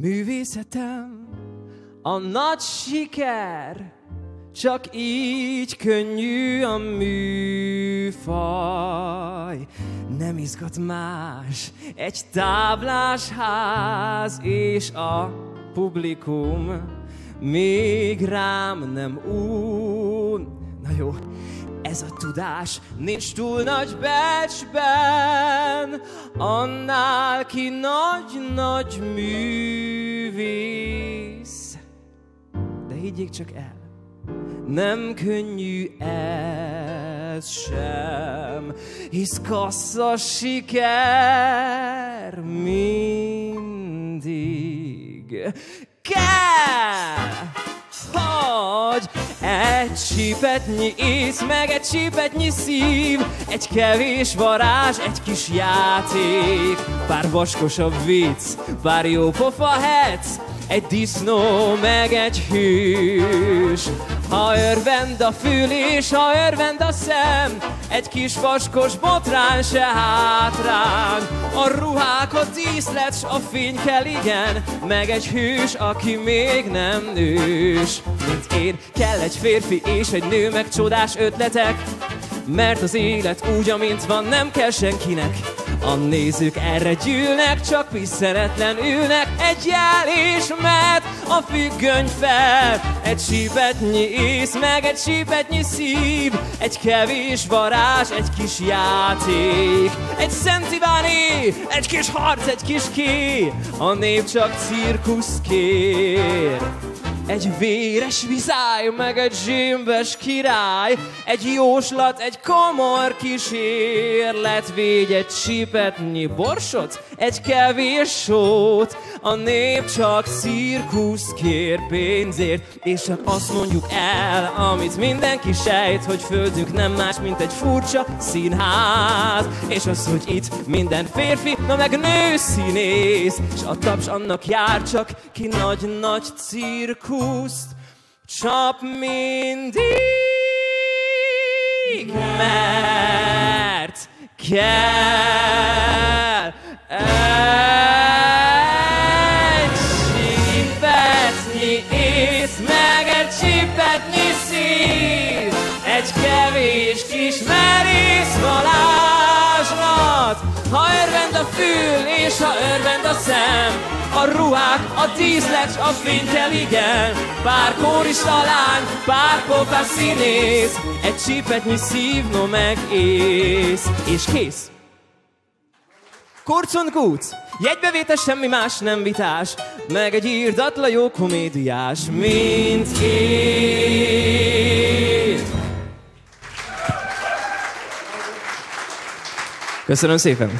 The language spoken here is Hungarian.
Művészetem a nagy siker, csak így könnyű a műfaj. Nem izgat más, egy táblás ház és a publikum még rám nem ún. Na jó, ez a tudás nincs túl nagy becsben, annál ki nagy-nagy művész. De higgyék csak el, nem könnyű ez sem, hisz kassza siker mindig kell, csípetnyi ész, meg egy csípetnyi szív, egy kevés varázs, egy kis játék, pár vaskosabb vicc, pár jó pofa hetsz, egy disznó, meg egy hűs. Ha örvend a fül és ha örvend a szem, egy kis vaskos botrány se hátrán. A ruhák a díszlet, s a fény kell igen, meg egy hős, aki még nem nős. Mint én, kell egy férfi és egy nő, meg csodás ötletek, mert az élet úgy, amint van, nem kell senkinek. A nézők erre gyűlnek, csak piszenetlen ülnek. Egy jel és met a függöny fel. Egy sípetnyi ész, meg egy sípetnyi szív. Egy kevés varázs, egy kis játék. Egy Szent Iváni, egy kis harc, egy kis ké. A nép csak cirkusz kér egy véres vizály, meg egy zsémbes király, egy jóslat, egy komor kísérlet, végy egy csípetnyi borsot, egy kevés sót, a nép csak cirkusz kér pénzért, és csak azt mondjuk el, amit mindenki sejt, hogy földünk nem más, mint egy furcsa színház, és az, hogy itt minden férfi, na meg nő színész, és a taps annak jár csak ki nagy-nagy cirkuszt csap mindig, mert kell egy csipetnyi ész, meg egy csipetnyi szív, egy kevés kis merész varázslat, ha örvend a fül és ha örvend a szem, a ruhák, a díszlet, a fény kell igen, pár kórista lány, pár pofás színész, egy csípetnyi szív, no meg ész, és kész. Kurcon kúc, jegybevétel semmi más nem vitás, meg egy írdatlan jó komédiás, mint én. Gösterön Seifeld.